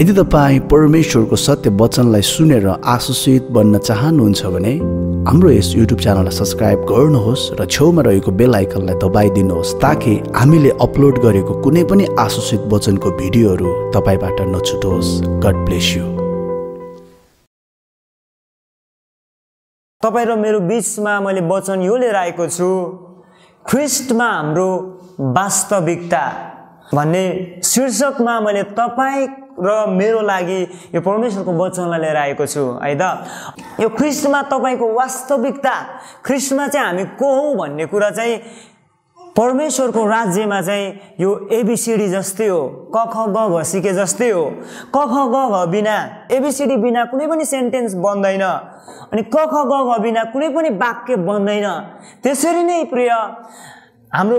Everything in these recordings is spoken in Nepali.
यदि तपाईँ परमेश्वरको सत्य वचनलाई सुनेर आशिषित बन्न चाहनुहुन्छ भने हाम्रो यस युट्युब च्यानललाई सब्सक्राइब गर्नुहोस् र छेउमा रहेको बेल आइकनलाई दबाइदिनुहोस् ताकि हामीले अपलोड गरेको कुनै पनि आशिषित वचनको भिडियोहरू तपाईँबाट नछुटोस्। गड ब्लेस यु तपाईँ र मेरो बिचमा मैले वचन यो लिएर आएको छु। ख्रिस्टमा हाम्रो वास्तविकता भन्ने शीर्षकमा मैले तपाईँ र मेरो लागि यो परमेश्वरको वचनलाई लिएर आएको छु है त? यो ख्रिस्टमा तपाईँको वास्तविकता ख्रिस्टमा चाहिँ हामी को हौँ भन्ने कुरा चाहिँ परमेश्वरको राज्यमा चाहिँ यो एबिसिडी जस्तै हो क ख ग घ सिके जस्तै हो। क ख ग घ बिना एबिसिडी बिना कुनै पनि सेन्टेन्स बन्दैन अनि क ख ग घ बिना कुनै पनि वाक्य बन्दैन। त्यसरी नै प्रिय हाम्रो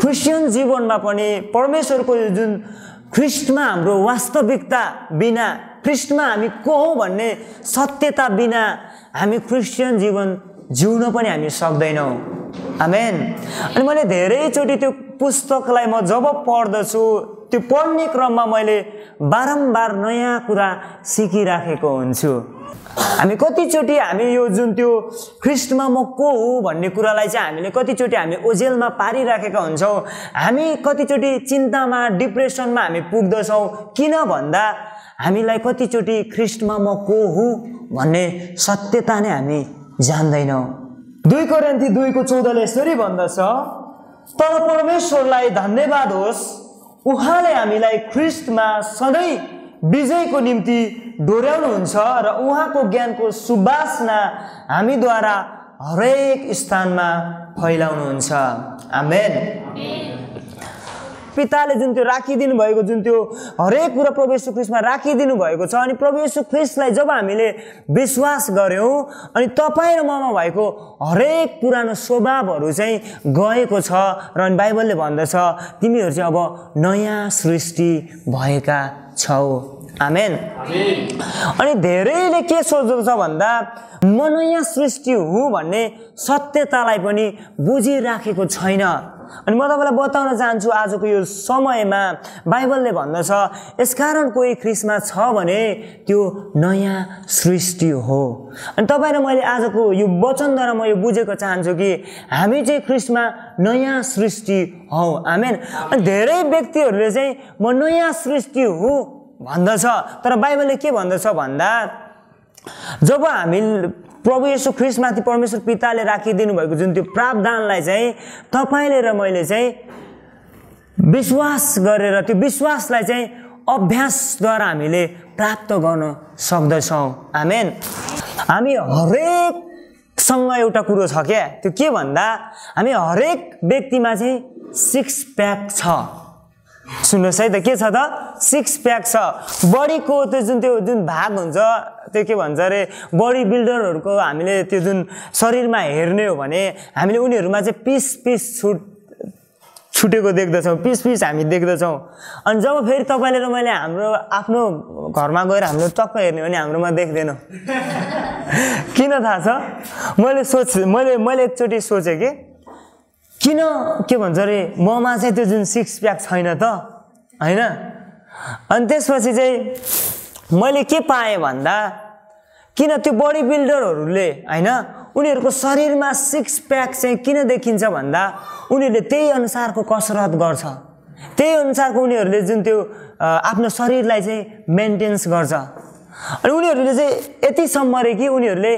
क्रिस्चियन जीवनमा पनि परमेश्वरको जुन ख्रिस्टमा हाम्रो वास्तविकता बिना ख्रिस्टमा हामी को हौँ भन्ने सत्यता बिना हामी क्रिस्चियन जीवन जिउन पनि हामी सक्दैनौँ। आमेन। अनि मैले धेरैचोटि त्यो पुस्तकलाई म जब पढ्दछु त्यो पढ्ने क्रममा मैले बारम्बार नयाँ कुरा सिकिराखेको हुन्छु। हामी कतिचोटि हामी यो जुन त्यो ख्रिस्टमा म को हो भन्ने कुरालाई चाहिँ हामीले कतिचोटि हामी ओझेलमा पारिराखेका हुन्छौँ। हामी कतिचोटि चिन्तामा डिप्रेसनमा हामी पुग्दछौँ। किन भन्दा हामीलाई कतिचोटि ख्रिस्टमा म को हुँ भन्ने सत्यता नै हामी जान्दैनौँ। दुई कोरेन्थी दुईको चौधले यसरी भन्दछ तर परमेश्वरलाई धन्यवाद होस्। उहाँले हामीलाई ख्रिस्टमा सधैँ विजयको निम्ति डोर्याउनुहुन्छ र उहाँको ज्ञानको सुवासना हामीद्वारा हरेक स्थानमा फैलाउनुहुन्छ। आमेन। पिताले जुन त्यो राखिदिनु भएको जुन त्यो हरेक कुरा प्रभु यशु राखिदिनु भएको छ अनि प्रभु यशु जब हामीले विश्वास गऱ्यौँ अनि तपाईँ र ममा भएको हरेक पुरानो स्वभावहरू चाहिँ गएको छ र अनि बाइबलले भन्दछ तिमीहरू चाहिँ अब नयाँ सृष्टि भएका छौ। आमेन अनि धेरैले के सोच्दछ भन्दा म नयाँ सृष्टि हुँ भन्ने सत्यतालाई पनि बुझिराखेको छैन। अनि म तपाईँलाई बताउन चाहन्छु आजको यो समयमा बाइबलले भन्दछ यसकारण कोही ख्रिसमा छ भने त्यो नयाँ सृष्टि हो। अनि तपाईँ र मैले आजको यो वचनद्वारा म यो बुझेको चाहन्छु कि हामी चाहिँ ख्रिस्टमा नयाँ सृष्टि हौ। आमेन अनि धेरै व्यक्तिहरूले चाहिँ म नयाँ सृष्टि हुँ भन्दछ। तर बाइबलले के भन्दछ भन्दा जब हामी प्रभु यसो ख्रिसमाथि परमेश्वर पिताले राखिदिनु भएको जुन त्यो प्रावधानलाई चाहिँ तपाईँले र मैले चाहिँ विश्वास गरेर त्यो विश्वासलाई चाहिँ अभ्यासद्वारा हामीले प्राप्त गर्न सक्दछौँ। आमेन। हामी हरेकसँग एउटा कुरो छ क्या? त्यो के भन्दा हामी हरेक व्यक्तिमा चाहिँ सिक्स प्याक छ। सुन्नुहोस् है त के छ त? सिक्स प्याक छ। बडीको त्यो जुन त्यो जुन भाग हुन्छ त्यो के भन्छ अरे? बडी बिल्डरहरूको हामीले त्यो जुन शरीरमा हेर्ने हो भने हामीले उनीहरूमा चाहिँ पिस पिस छुट छुटेको देख्दछौँ। पिस पिस हामी देख्दछौँ। अनि जब फेरि तपाईँले र मैले हाम्रो आफ्नो घरमा गएर हाम्रो टक्क हेर्ने भने हाम्रोमा देख्दैनौँ। किन थाहा छ? मैले सोच मैले मैले एकचोटि सोचेँ कि किन? के भन्छ अरे ममा चाहिँ त्यो जुन सिक्स प्याक छैन त होइन? अनि त्यसपछि चाहिँ मैले के पाएँ भन्दा किन त्यो बडी बिल्डरहरूले होइन उनीहरूको शरीरमा सिक्स प्याक चाहिँ किन देखिन्छ भन्दा उनीहरूले त्यही अनुसारको कसरत गर्छ। त्यही अनुसारको उनीहरूले जुन त्यो आफ्नो शरीरलाई चाहिँ मेन्टेन्स गर्छ। अनि उनीहरूले चाहिँ यतिसम्म रे कि उनीहरूले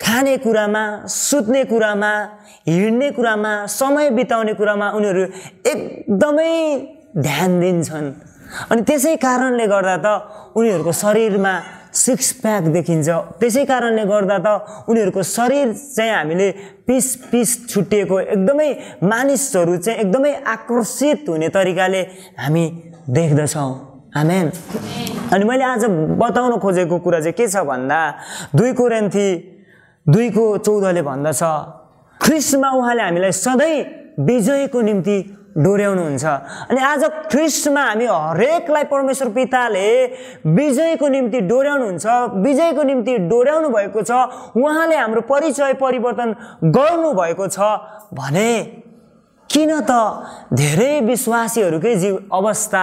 खाने कुरामा सुत्ने कुरामा हिँड्ने कुरामा समय बिताउने कुरामा उनीहरू एकदमै ध्यान दिन्छन्। अनि त्यसै कारणले गर्दा त उनीहरूको शरीरमा सिक्स प्याक देखिन्छ। त्यसै कारणले गर्दा त उनीहरूको शरीर चाहिँ हामीले पिस पिस छुट्टिएको एकदमै मानिसहरू चाहिँ एकदमै आकर्षित हुने तरिकाले हामी देख्दछौँ। आमेन अनि मैले आज बताउन खोजेको कुरा चाहिँ के छ भन्दा दुई कोरेन्थी दुईको चौधले भन्दछ। ख्रिस्टमा उहाँले हामीलाई सधैँ विजयको निम्ति डोर्याउनुहुन्छ। अनि आज ख्रिस्टमा हामी हरेकलाई परमेश्वर पिताले विजयको निम्ति डोर्याउनुहुन्छ विजयको निम्ति डोर्याउनु भएको छ उहाँले हाम्रो परिचय परिवर्तन गर्नुभएको छ भने किन त धेरै विश्वासीहरूकै जीव अवस्था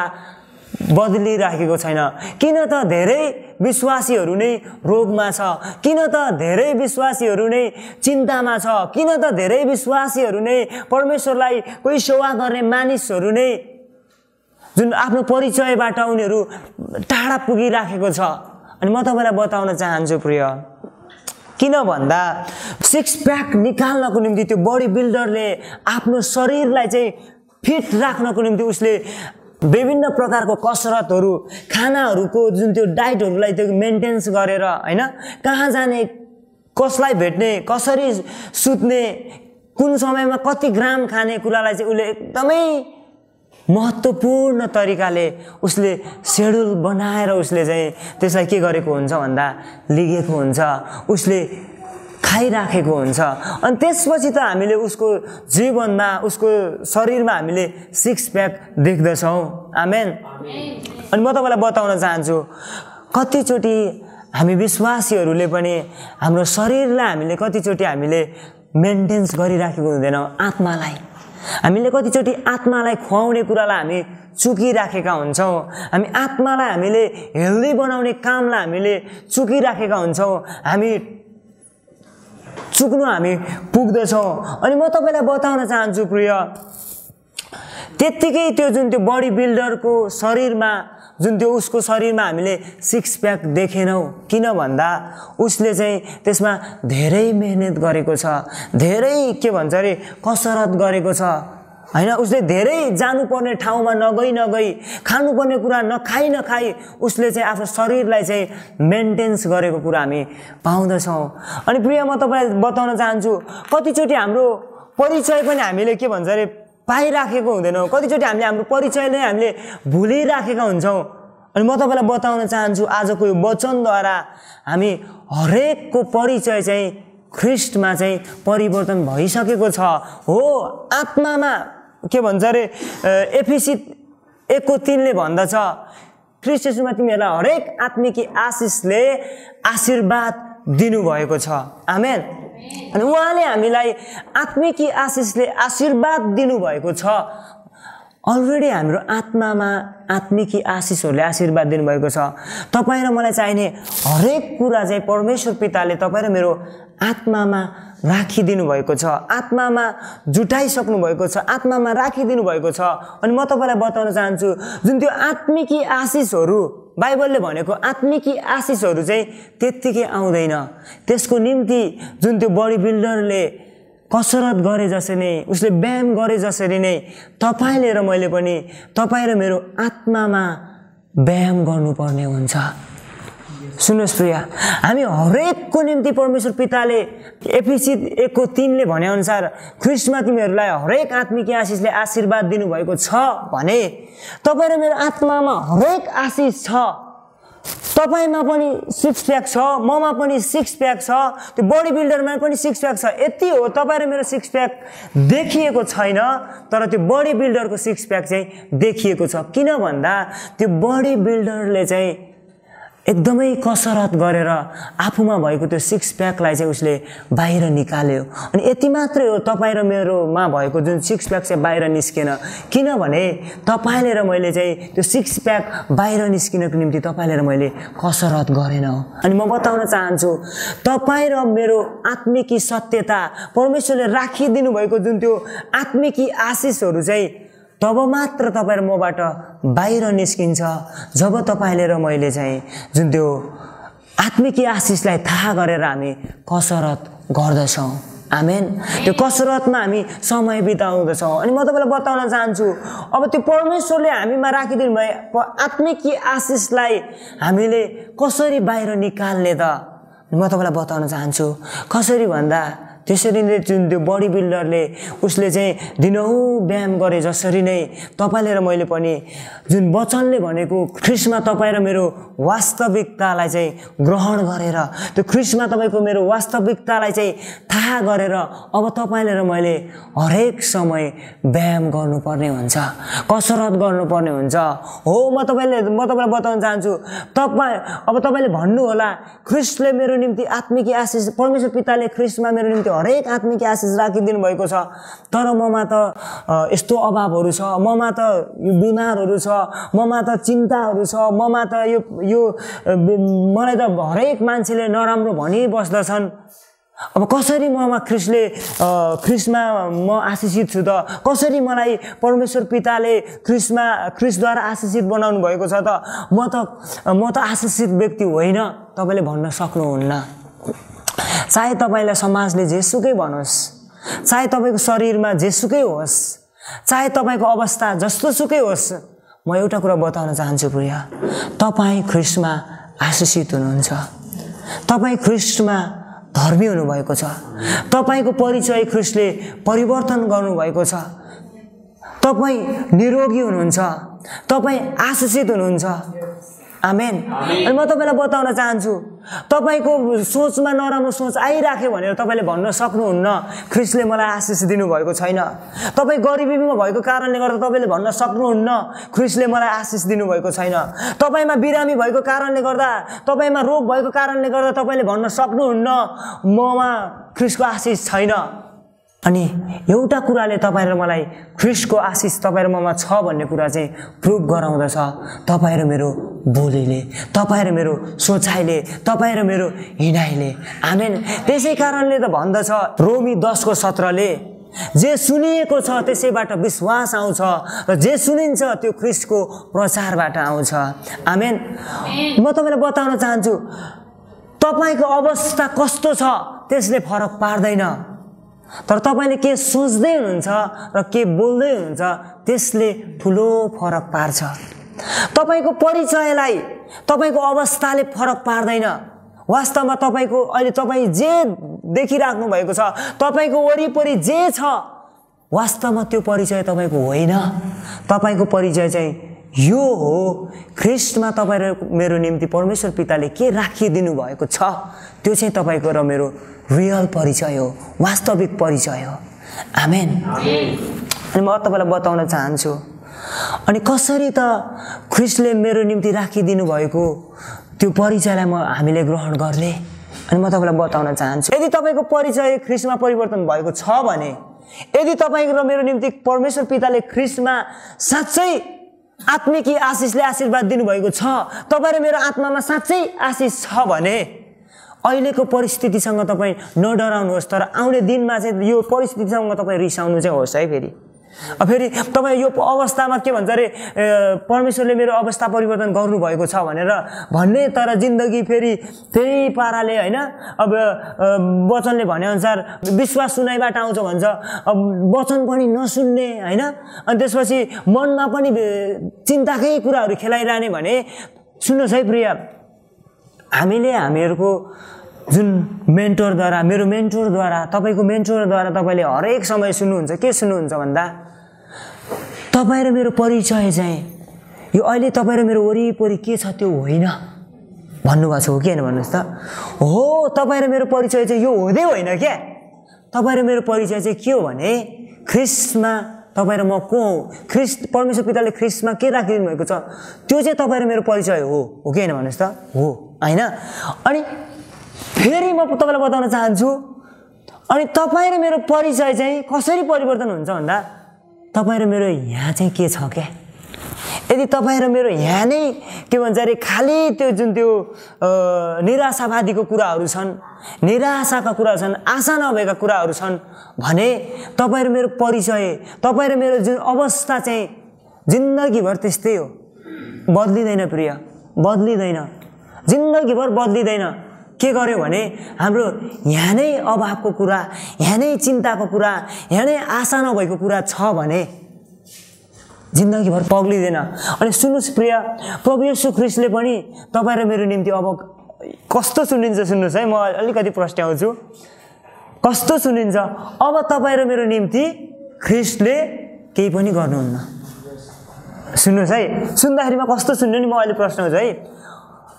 बदलिराखेको छैन। किन त धेरै विश्वासीहरू नै रोगमा छ। किन त धेरै विश्वासीहरू नै चिन्तामा छ। किन त धेरै विश्वासीहरू नै परमेश्वरलाई कोही सेवा गर्ने मानिसहरू नै जुन आफ्नो परिचयबाट उनीहरू टाढा पुगिराखेको छ। अनि म तपाईँलाई बताउन चाहन्छु प्रिय किन भन्दा सिक्स प्याक निकाल्नको निम्ति त्यो बडी बिल्डरले आफ्नो शरीरलाई चाहिँ फिट राख्नको निम्ति उसले विभिन्न प्रकारको कसरतहरू खानाहरूको जुन त्यो डाइटहरूलाई त्यो मेन्टेन्स गरेर होइन? कहाँ जाने कसलाई भेट्ने कसरी सुत्ने कुन समयमा कति ग्राम खाने कुरालाई चाहिँ उसले एकदमै महत्त्वपूर्ण तरिकाले उसले सेड्युल बनाएर उसले चाहिँ त्यसलाई के गरेको हुन्छ भन्दा लिगेको हुन्छ। उसले खाइराखेको हुन्छ। अनि त्यसपछि त हामीले उसको जीवनमा उसको शरीरमा हामीले सिक्स प्याक देख्दछौँ। आमेन अनि म तपाईँलाई बताउन चाहन्छु कतिचोटि हामी विश्वासीहरूले पनि हाम्रो शरीरलाई हामीले कतिचोटि हामीले मेन्टेन्स गरिराखेको हुँदैनौँ आत्मालाई। हामीले कतिचोटि आत्मालाई खुवाउने कुरालाई हामी चुकिराखेका हुन्छौँ। हामी आत्मालाई हामीले हेल्दी बनाउने कामलाई हामीले चुकिराखेका हुन्छौँ। हामी चुक्नु हामी पुग्दछौँ। अनि म तपाईँलाई बताउन चाहन्छु प्रिय। त्यत्तिकै त्यो जुन त्यो बडी बिल्डरको शरीरमा जुन त्यो उसको शरीरमा हामीले सिक्स प्याक देखेनौँ किन भन्दा उसले चाहिँ त्यसमा धेरै मेहनत गरेको छ। धेरै के भन्छ अरे कसरत गरेको छ। होइन उसले धेरै जानुपर्ने ठाउँमा नगई नगई खानुपर्ने कुरा नखाइ नखाई उसले चाहिँ आफ्नो शरीरलाई चाहिँ मेन्टेन्स गरेको कुरा हामी पाउँदछौँ। अनि प्रिय म तपाईँलाई बताउन चाहन्छु कतिचोटि हाम्रो परिचय पनि हामीले के भन्छ अरे पाइराखेको हुँदैनौँ। कतिचोटि हामीले हाम्रो परिचय नै हामीले भुलिराखेका हुन्छौँ। अनि म तपाईँलाई बताउन चाहन्छु आजको यो वचनद्वारा हामी हरेकको परिचय चाहिँ ख्रिस्टमा चाहिँ परिवर्तन भइसकेको छ। हो आत्मामा के भन्छ अरे एफिसी एकको तिनले भन्दछ। क्रिस्टेसुमा तिमीहरूलाई हरेक आत्मिकी आशिषले आशीर्वाद दिनुभएको छ। आमेन। अनि उहाँले हामीलाई आत्मिकी आशिषले आशीर्वाद दिनुभएको छ। अलरेडी हाम्रो आत्मामा आत्मिकी आशिषहरूले आशीर्वाद दिनुभएको छ। तपाईँ र मलाई चाहिने हरेक कुरा चाहिँ परमेश्वर पिताले तपाईँ र मेरो आत्मामा राखिदिनु भएको छ। आत्मामा जुटाइसक्नु भएको छ। आत्मामा राखिदिनु भएको छ। अनि म तपाईँलाई बताउन चाहन्छु जुन त्यो आत्मिकी आशिषहरू बाइबलले भनेको आत्मिकी आशिषहरू चाहिँ त्यत्तिकै आउँदैन। त्यसको निम्ति जुन त्यो बडी बिल्डरले कसरत गरे जसरी नै उसले व्यायाम गरे जसरी नै तपाईँले र मैले पनि तपाईँ र मेरो आत्मामा व्यायाम गर्नुपर्ने हुन्छ। सुन्नुहोस् प्रिया। हामी हरेकको निम्ति परमेश्वर पिताले एपिसी एकको तिनले भनेअनुसार ख्रिस्टमा तिमीहरूलाई हरेक आत्मिक आशिषले आशीर्वाद दिनुभएको छ भने तपाईँ र मेरो आत्मामा हरेक आशिष छ। तपाईँमा पनि सिक्स प्याक छ ममा पनि सिक्स प्याक छ त्यो बडी बिल्डरमा पनि सिक्स प्याक छ। यति हो तपाईँ र मेरो सिक्स प्याक देखिएको छैन तर त्यो बडी बिल्डरको सिक्स प्याक चाहिँ देखिएको छ। किन भन्दा त्यो बडी बिल्डरले चाहिँ एकदमै कसरत गरेर आफूमा भएको त्यो सिक्स प्याकलाई चाहिँ उसले बाहिर निकाल्यो। अनि यति मात्रै हो तपाईँ र मेरोमा भएको जुन सिक्स प्याक चाहिँ बाहिर निस्केन। किनभने तपाईँले र मैले चाहिँ त्यो सिक्स प्याक बाहिर निस्किनको निम्ति तपाईँले र मैले कसरत गरेन अनि म बताउन चाहन्छु तपाईँ र मेरो आत्मिकी सत्यता परमेश्वरले राखिदिनु भएको जुन त्यो आत्मिकी आशिषहरू चाहिँ तब मात्र तपाईँ र मबाट बाहिर निस्किन्छ। जब तपाईँले र मैले चाहिँ जुन त्यो आत्मिकी आशिषलाई थाहा गरेर हामी कसरत गर्दछौँ। आमेन। त्यो कसरतमा हामी समय बिताउँदछौँ। अनि म तपाईँलाई बताउन चाहन्छु अब त्यो परमेश्वरले हामीमा राखिदिनु भए आत्मिकी आशिषलाई हामीले कसरी बाहिर निकाल्ने त? म तपाईँलाई बताउन चाहन्छु कसरी भन्दा त्यसरी नै जुन त्यो बडी बिल्डरले उसले चाहिँ दिनहुँ व्यायाम गरे जसरी नै तपाईँले र मैले पनि जुन वचनले भनेको ख्रिसमा तपाईँ र मेरो वास्तविकतालाई चाहिँ ग्रहण गरेर त्यो ख्रिसमा तपाईँको मेरो वास्तविकतालाई चाहिँ थाहा गरेर अब तपाईँले र मैले हरेक समय व्यायाम गर्नुपर्ने हुन्छ। कसरत गर्नुपर्ने हुन्छ। हो म तपाईँले म तपाईँलाई बताउन चाहन्छु तपाईँ अब तपाईँले भन्नुहोला ख्रिस्टले मेरो निम्ति आत्मिक आशिष परमेश्वर पिताले ख्रिस्टमा मेरो निम्ति हरेक आत्मिक आशिष राखिदिनु भएको छ। तर ममा त यस्तो अभावहरू छ। ममा त यो बिमारहरू छ। ममा त चिन्ताहरू छ। ममा त यो यो मलाई त हरेक मान्छेले नराम्रो भनिबस्दछन्। अब कसरी ममा ख्रिस्टले अ, ख्रिस्टमा म आशिषित छु त? कसरी मलाई परमेश्वर पिताले ख्रिस्टमा ख्रिस्टद्वारा आशिषित बनाउनु भएको छ त? म त म त आशिषित व्यक्ति होइन। तपाईँले भन्न सक्नुहुन्न। चाहे तपाईँलाई समाजले जेसुकै भनोस् चाहे तपाईँको शरीरमा जेसुकै होस् चाहे तपाईँको अवस्था जस्तोसुकै होस् म एउटा कुरा बताउन चाहन्छु प्रिय तपाईँ ख्रिस्टमा आशिषित हुनुहुन्छ। तपाईँ ख्रिस्टमा धर्मी हुनुभएको छ। तपाईँको परिचय ख्रिस्टले परिवर्तन गर्नुभएको छ। तपाईँ निरोगी हुनुहुन्छ। तपाईँ आशिषित हुनुहुन्छ। आमेन अनि म तपाईँलाई बताउन चाहन्छु तपाईँको सोचमा नराम्रो सोच आइराख्यो भनेर तपाईँले भन्न सक्नुहुन्न। ख्रिस्टले मलाई आशिष दिनुभएको छैन। तपाईँ गरिबीमा भएको कारणले गर्दा तपाईँले भन्न सक्नुहुन्न ख्रिस्टले मलाई आशिष दिनुभएको छैन। तपाईँमा बिरामी भएको कारणले गर्दा तपाईँमा रोग भएको कारणले गर्दा तपाईँले भन्न सक्नुहुन्न ममा ख्रिस्टको आशिष छैन। अनि एउटा कुराले तपाईँ र मलाई ख्रिस्टको आशिष तपाईँ र ममा छ भन्ने कुरा चाहिँ प्रुभ गराउँदछ। तपाईँ र मेरो बोलीले तपाईँ र मेरो सोचाइले तपाईँ र मेरो हिँडाइले आमेन। त्यसै कारणले त भन्दछ रोमी दसको सत्रले जे सुनिएको छ त्यसैबाट विश्वास आउँछ र जे सुनिन्छ त्यो ख्रिस्टको प्रचारबाट आउँछ। आमेन। म तपाईँलाई बताउन चाहन्छु तपाईँको अवस्था कस्तो छ त्यसले फरक पार्दैन। तर तपाईँले के सोच्दै हुनुहुन्छ र के बोल्दै हुनुहुन्छ त्यसले ठुलो फरक पार्छ। तपाईँको परिचयलाई तपाईँको अवस्थाले फरक पार्दैन। वास्तवमा तपाईँको अहिले तपाईँ जे देखिराख्नु भएको छ तपाईँको वरिपरि जे छ वास्तवमा त्यो परिचय तपाईँको होइन। तपाईँको परिचय चाहिँ यो हो ख्रिस्टमा तपाईँ र मेरो निम्ति परमेश्वर पिताले के राखिदिनु भएको छ? त्यो चाहिँ तपाईँको र मेरो रियल परिचय हो वास्तविक परिचय हो। आमेन अनि म तपाईँलाई बताउन चाहन्छु अनि कसरी त ख्रिस्टले मेरो निम्ति राखिदिनु भएको त्यो परिचयलाई म हामीले ग्रहण गर्ने? अनि म तपाईँलाई बताउन चाहन्छु यदि तपाईँको परिचय ख्रिस्टमा परिवर्तन भएको छ भने यदि तपाईँ र मेरो निम्ति परमेश्वर पिताले ख्रिस्टमा साँच्चै आत्मिकी आशिषले आशीर्वाद दिनुभएको छ। तपाईँ र मेरो आत्मामा साँच्चै आशिष छ भने अहिलेको परिस्थितिसँग तपाईँ नडराउनुहोस् तर आउने दिनमा चाहिँ यो परिस्थितिसँग तपाईँ रिसाउनु चाहिँ होस् है फेरि। फेरि तपाईँ यो अवस्थामा के भन्छ अरे परमेश्वरले मेरो अवस्था परिवर्तन गर्नुभएको छ भनेर भन्ने तर जिन्दगी फेरि त्यही पाराले होइन? अब वचनले भनेअनुसार विश्वास सुनाइबाट आउँछ भन्छ। अब वचन पनि नसुन्ने होइन? अनि त्यसपछि मनमा पनि चिन्ताकै कुराहरू खेलाइरहने भने सुन्नुहोस् है प्रिय हामीले हामीहरूको जुन मेन्टरद्वारा मेरो मेन्टरद्वारा तपाईँको मेन्टरद्वारा तपाईँले हरेक समय सुन्नुहुन्छ। के सुन्नुहुन्छ भन्दा? तपाईँ र मेरो परिचय चाहिँ यो अहिले तपाईँ र मेरो वरिपरि के छ त्यो होइन? भन्नुभएको छ हो कि होइन भन्नुहोस् त? हो तपाईँ र मेरो परिचय चाहिँ यो हुँदै होइन क्या? तपाईँ र मेरो परिचय चाहिँ के हो भने ख्रिस्टमा तपाईँ र म को हुँ? ख्रिस्ट परमेश्वर पिताले ख्रिस्टमा के राखिदिनु भएको छ? त्यो चाहिँ तपाईँ र मेरो परिचय हो हो कि होइन भन्नुहोस् त? हो होइन? अनि फेरि म तपाईँलाई बताउन चाहन्छु अनि तपाईँ र मेरो परिचय चाहिँ कसरी परिवर्तन हुन्छ भन्दा तपाईँ र मेरो यहाँ चाहिँ के छ क्या यदि तपाईँ र मेरो यहाँ नै के भन्छ अरे खालि त्यो जुन त्यो निराशावादीको कुराहरू छन् निराशाका कुराहरू छन् आशा नभएका कुराहरू छन् भने तपाईँ र मेरो परिचय तपाईँ र मेरो जुन अवस्था चाहिँ जिन्दगीभर त्यस्तै हो बदलिँदैन प्रिय बदलिँदैन जिन्दगीभर बदलिँदैन के गर्यो भने हाम्रो यहाँ नै अभावको कुरा यहाँ नै चिन्ताको कुरा यहाँ नै आशा नभएको कुरा छ भने जिन्दगीभर पग्लिँदैन। अनि सुन्नुहोस् प्रिय प्रभु यीशु ख्रिस्टले पनि तपाईँ र मेरो निम्ति अब कस्तो सुनिन्छ सुन्नुहोस् है म अलिकति प्रस्ट्याउँछु कस्तो सुनिन्छ अब तपाईँ र मेरो निम्ति ख्रिस्टले केही पनि गर्नुहुन्न। सुन्नुहोस् है सुन्दाखेरिमा कस्तो सुन्नु नि म अहिले प्रश्न है।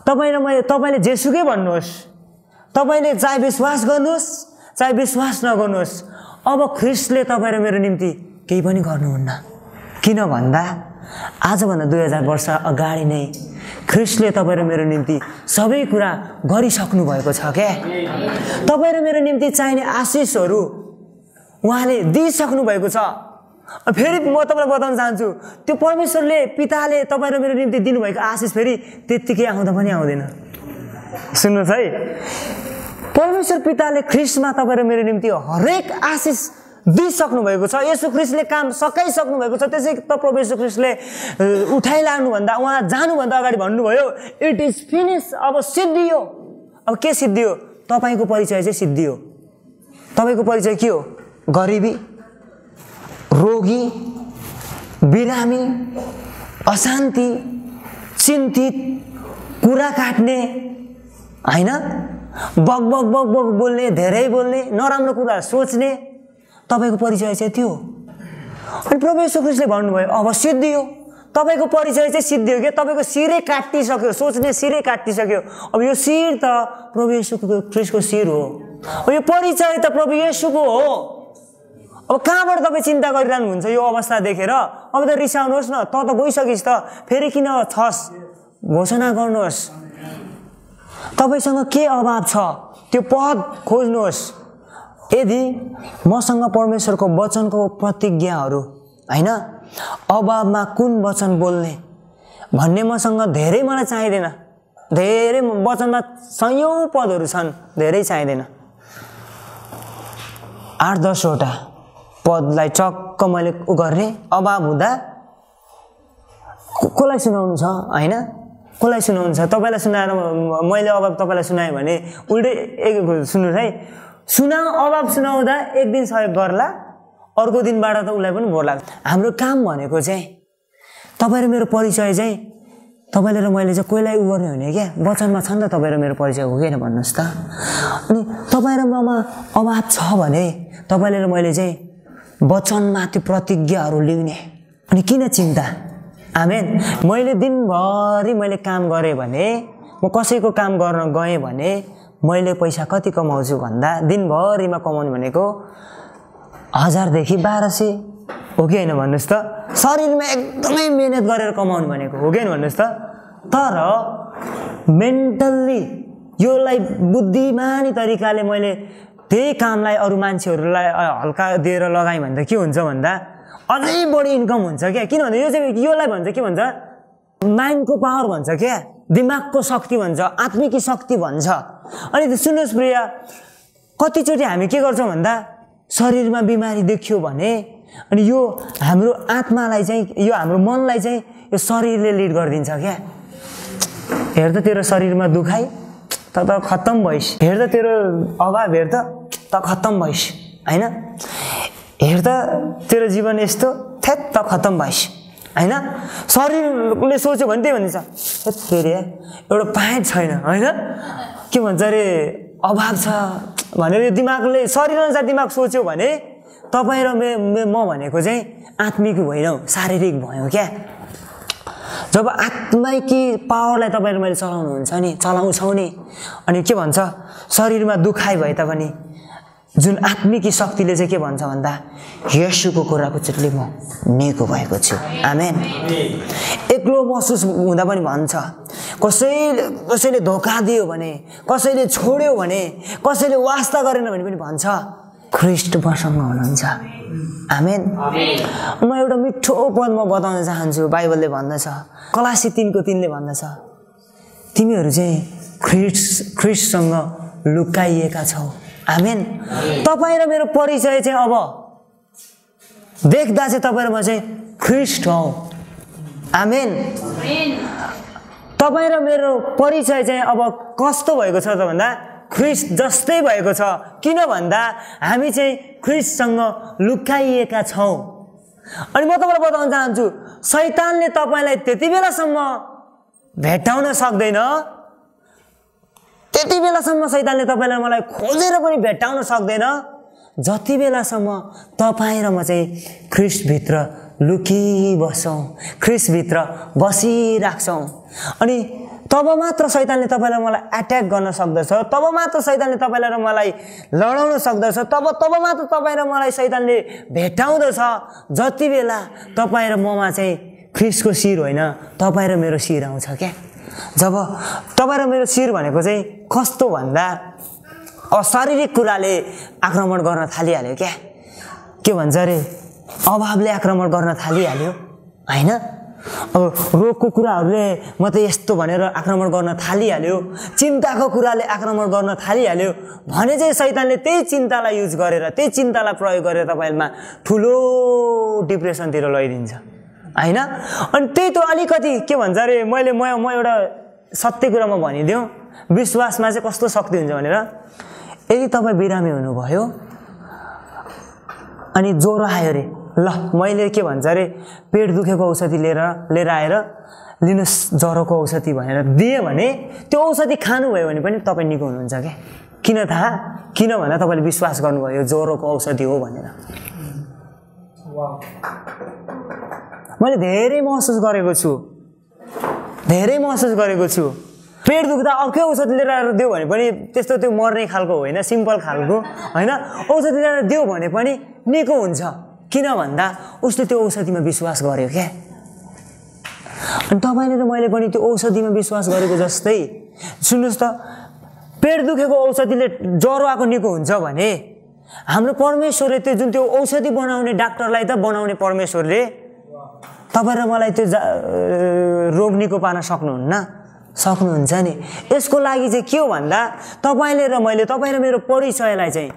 तपाईँ र मैले तपाईँले जेसुकै भन्नुहोस्। तपाईँले चाहे विश्वास गर्नुहोस् चाहे विश्वास नगर्नुहोस् अब ख्रिस्टले तपाईँ र मेरो निम्ति केही पनि गर्नुहुन्न। किन भन्दा आजभन्दा दुई हजार वर्ष अगाडि नै ख्रिस्टले तपाईँ र मेरो निम्ति सबै कुरा गरिसक्नु भएको छ क्या तपाईँ र मेरो निम्ति चाहिने आशिषहरू उहाँले दिइसक्नु भएको छ। फेरि म तपाईँलाई बताउन चाहन्छु त्यो परमेश्वरले पिताले तपाईँ र मेरो निम्ति दिनुभएको आशिष फेरि त्यत्तिकै आउँदा पनि आउँदैन। सुन्नुहोस् है। परमेश्वर पिताले ख्रिस्टमा तपाईँ र मेरो निम्ति हरेक आशिष दिइसक्नु भएको छ। यसो ख्रिस्टले काम सकाइसक्नु भएको छ। त्यसै त प्रभु ख्रिस्टले उठाइलानुभन्दा उहाँ जानुभन्दा अगाडि भन्नुभयो इट इज फिनिस अब सिद्धियो। अब के सिद्धियो? तपाईँको परिचय चाहिँ सिद्धियो। तपाईँको परिचय के हो? गरिबी रोगी बिरामी अशान्ति चिन्तित कुरा काट्ने होइन? बग बग बग बग बोल्ने धेरै बोल्ने नराम्रो कुरा सोच्ने तपाईँको परिचय चाहिँ त्यो अनि प्रभु ख्रिस्टले भन्नुभयो अब सिद्धियो तपाईँको परिचय चाहिँ सिद्धियो क्या? तपाईँको शिरै काटिसक्यो सोच्ने शिरै काटिसक्यो। अब यो शिर त प्रभु यशुको ख्रिस्टको शिर हो। अब यो परिचय त प्रभु यशुको हो। अब कहाँबाट तपाईँ चिन्ता गरिरहनुहुन्छ यो अवस्था देखेर? अब त रिसाउनुहोस् न त त गइसकिस् त। फेरि किन छस्? घोषणा गर्नुहोस्। तपाईँसँग के अभाव छ त्यो पद खोज्नुहोस्। यदि मसँग परमेश्वरको वचनको प्रतिज्ञाहरू होइन अभावमा कुन वचन बोल्ने भन्ने मसँग धेरै मलाई चाहिँदैन। धेरै वचनमा सयौँ पदहरू छन् धेरै चाहिँदैन। आठ दसवटा पदलाई चक्क मैले उ गर्ने अभाव हुँदा कसलाई सुनाउनु छ होइन? कसलाई सुनाउनु छ तपाईँलाई सुनाएर मैले अभाव तपाईँलाई सुनाएँ भने उल्टै एक सुन्नुहोस् है। सुना अभाव सुनाउँदा एक दिन सहयोग गर्ला अर्को दिनबाट त उसलाई पनि बोर लाग्छ। हाम्रो काम भनेको चाहिँ तपाईँ र मेरो परिचय चाहिँ तपाईँले र मैले चाहिँ कोहीलाई उ गर्ने हुने क्या? वचनमा छ नि त तपाईँ र मेरो परिचय हो किन भन्नुहोस् त। अनि तपाईँ र ममा अभाव छ भने तपाईँले र मैले चाहिँ वचनमा त्यो प्रतिज्ञाहरू लिउने। अनि किन चिन्ता? आमेन। मैले दिनभरि मैले काम गरेँ भने म कसैको काम गर्न गएँ भने मैले पैसा कति कमाउँछु भन्दा दिनभरिमा कमाउनु भनेको हजारदेखि बाह्र सय। हो कि होइन भन्नुहोस् त? शरीरमा एकदमै मिहिनेत गरेर कमाउनु भनेको हो कि होइन भन्नुहोस् त? तर मेन्टल्ली योलाई बुद्धिमानी तरिकाले मैले त्यही कामलाई अरू मान्छेहरूलाई हल्का दिएर लगाएँ भने त के हुन्छ भन्दा अझै बढी इन्कम हुन्छ क्या किनभने यो चाहिँ योलाई भन्छ के भन्छ? माइन्डको पावर भन्छ क्या दिमागको शक्ति भन्छ आत्मिकी शक्ति भन्छ। अनि सुन्नुहोस् प्रिया कतिचोटि हामी के गर्छौँ भन्दा शरीरमा बिमारी देखियो भने अनि यो हाम्रो आत्मालाई चाहिँ यो हाम्रो मनलाई चाहिँ यो शरीरले लिड गरिदिन्छ क्या हेर त तेरो शरीरमा दुखाइ त त खत्तम भइस्। हेर त तेरो अभाव हेर त त खत्तम भइस् होइन? हेर त तेरो जीवन यस्तो थ्यात त खत्तम भइस् होइन? शरीरले सोच्यो भने त्यही भनिन्छ फेरि एउटा पाइट छैन होइन? के भन्छ अरे अभाव छ। भनेर यो दिमागले शरीर अनुसार दिमाग सोच्यो भने तपाईँ र मे म भनेको चाहिँ आत्मिक होइनौँ शारीरिक भयो क्या। जब आत्मिकी पावरलाई तपाईँहरू मैले चलाउनुहुन्छ नि चलाउँछौ नि अनि के भन्छ शरीरमा दुखाइ भए तापनि जुन आत्मिकी शक्तिले चाहिँ के भन्छ भन्दा यशुको कुराको चुटली म निको भएको छु। आमेन। एक्लो महसुस हुँदा पनि भन्छ। कसैले कसैले धोका दियो भने कसैले छोड्यो भने कसैले वास्ता गरेन भने पनि भन्छ ख्रिस्ट मसँग हुनुहुन्छ। आमेन। म एउटा मिठो पद म बताउन चाहन्छु। बाइबलले भन्दछ। कलासी तिनको तिनले भन्दछ। तिमीहरू चाहिँ ख्रिस ख्रिससँग लुकाइएका छौ। आमेन। तपाईँ र मेरो परिचय चाहिँ अब देख्दा चाहिँ तपाईँ र म चाहिँ ख्रिस्ट हौ। आमेन। तपाईँ र मेरो परिचय चाहिँ अब कस्तो भएको छ त भन्दा ख्रिस्ट जस्तै भएको छ। किन भन्दा हामी चाहिँ ख्रिस्टसँग लुकाइएका छौँ। अनि म तपाईँलाई बताउन चाहन्छु सैतानले तपाईँलाई त्यति बेलासम्म भेटाउन सक्दैन। त्यति बेलासम्म सैतानले तपाईँलाई मलाई खोजेर पनि भेटाउन सक्दैन जति बेलासम्म तपाईँ र म चाहिँ ख्रिस्टभित्र लुकिबस्छौँ ख्रिसभित्र बसिराख्छौँ। अनि तब मात्र सैतानले तपाईँलाई मलाई एट्याक गर्न सक्दछ तब मात्र सैतानले तपाईँलाई र मलाई लडाउन सक्दछ तब तब मात्र तपाईँ र मलाई सैतानले भेटाउँदछ जति बेला तपाईँ र ममा चाहिँ ख्रिसको शिर होइन तपाईँ र मेरो शिर आउँछ क्या। जब तपाईँ र मेरो शिर भनेको चाहिँ कस्तो भन्दा अशारीरिक कुराले आक्रमण गर्न थालिहाल्यो क्या? के भन्छ अरे? अभावले आक्रमण गर्न थालिहाल्यो। होइन? अब रोगको कुराहरूले म त यस्तो भनेर आक्रमण गर्न थालिहाल्यो चिन्ताको कुराले आक्रमण गर्न थालिहाल्यो भने चाहिँ सैतानले त्यही चिन्तालाई युज गरेर त्यही चिन्तालाई प्रयोग गरेर तपाईँमा ठुलो डिप्रेसनतिर लैदिन्छ होइन? अनि त्यही त अलिकति के भन्छ अरे मैले म म एउटा सत्य कुरामा भनिदिउँ। विश्वासमा चाहिँ कस्तो शक्ति हुन्छ भनेर। यदि तपाईँ बिरामी हुनुभयो अनि ज्वरो आयो अरे ल मैले के भन्छ अरे पेट दुखेको औषधि लिएर लिएर आएर लिनुहोस् ज्वरोको औषधि भनेर दिएँ भने त्यो औषधि खानुभयो भने पनि तपाईँ निको हुनुहुन्छ क्या किन थाहा? किन भन्दा तपाईँले विश्वास गर्नुभयो ज्वरोको औषधि हो भनेर। मैले धेरै महसुस गरेको छु। धेरै महसुस गरेको छु। पेट दुख्दा अर्कै औषधि लिएर आएर दियो भने पनि त्यस्तो त्यो मर्ने खालको होइन सिम्पल खालको होइन? औषधि लिएर दियो भने पनि निको हुन्छ। किन भन्दा उसले त्यो औषधिमा विश्वास गर्यो क्या। अनि तपाईँले र मैले पनि त्यो औषधिमा विश्वास गरेको जस्तै सुन्नुहोस् त पेट दुखेको औषधिले ज्वरो आएको निको हुन्छ भने हाम्रो परमेश्वरले त्यो जुन त्यो औषधि बनाउने डाक्टरलाई त बनाउने परमेश्वरले तपाईँ र मलाई त्यो जा रोग निको पार्न सक्नुहुन्न? सक्नुहुन्छ नि। यसको लागि चाहिँ के हो भन्दा तपाईँले र मैले तपाईँ र मेरो परिचयलाई चाहिँ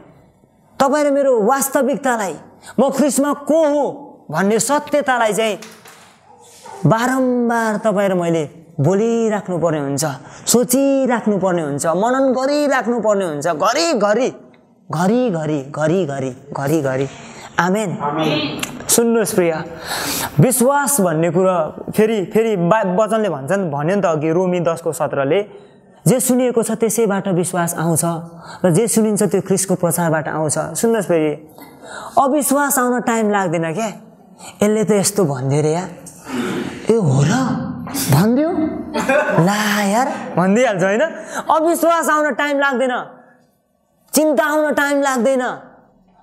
तपाईँ र मेरो वास्तविकतालाई म ख्रिस्टमा को हो भन्ने सत्यतालाई चाहिँ बारम्बार तपाईँ र मैले बोलिराख्नु पर्ने हुन्छ सोचिराख्नु पर्ने हुन्छ मनन गरिराख्नु पर्ने हुन्छ घरिघरि घरिघरि घरिघरि घरिघरि। आमेन। सुन्नुहोस् प्रिय। विश्वास भन्ने कुरो फेरि फेरि बा वचनले भन्छन् भन्यो नि त अघि रोमी दसको सत्रले जे सुनिएको छ त्यसैबाट विश्वास आउँछ र जे सुनिन्छ त्यो ख्रिसको प्रचारबाट आउँछ। सुन्नुहोस् फेरि। अविश्वास आउन टाइम लाग्दैन क्या यसले त यस्तो भनिदियो रे या ए हो र? भनिदियो? ला यार भनिदिइहाल्छ होइन। अविश्वास आउन टाइम लाग्दैन। चिन्ता आउन टाइम लाग्दैन।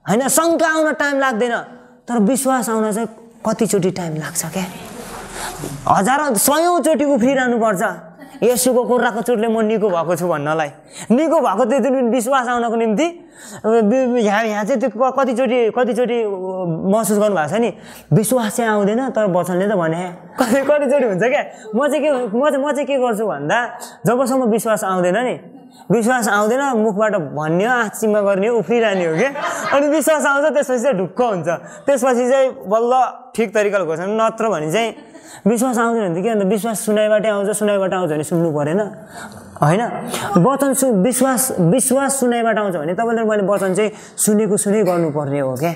होइन शङ्का आउन टाइम लाग्दैन। तर विश्वास आउन चाहिँ कतिचोटि टाइम लाग्छ क्या हजार सयौँचोटि उफ्रिरहनु पर्छ यसुको कुर्राको चोटले म निको भएको छु भन्नलाई। निको भएको त्यो जुन विश्वास आउनको निम्ति यहाँ यहाँ चाहिँ त्यो कतिचोटि कतिचोटि महसुस गर्नुभएको छ नि। विश्वास चाहिँ आउँदैन तर वचनले त भने। कति कतिचोटि हुन्छ क्या म चाहिँ के म चाहिँ म चाहिँ के गर्छु भन्दा जबसम्म विश्वास आउँदैन नि विश्वास आउँदैन मुखबाट भन्ने आँचिमा गर्ने उफ्रिरहने हो क्या? अनि विश्वास आउँछ त्यसपछि चाहिँ ढुक्क हुन्छ। त्यसपछि चाहिँ बल्ल ठिक तरिकाले घोषणा नत्र भने चाहिँ विश्वास आउँदैन भने के? अन्त विश्वास सुनाइबाटै आउँछ सुनाइबाट आउँछ भने सुन्नु परेन। होइन? वचन सु विश्वास विश्वास सुनाइबाट आउँछ भने तपाईँले मैले वचन चाहिँ सुनेको सुनै गर्नुपर्ने हो क्या?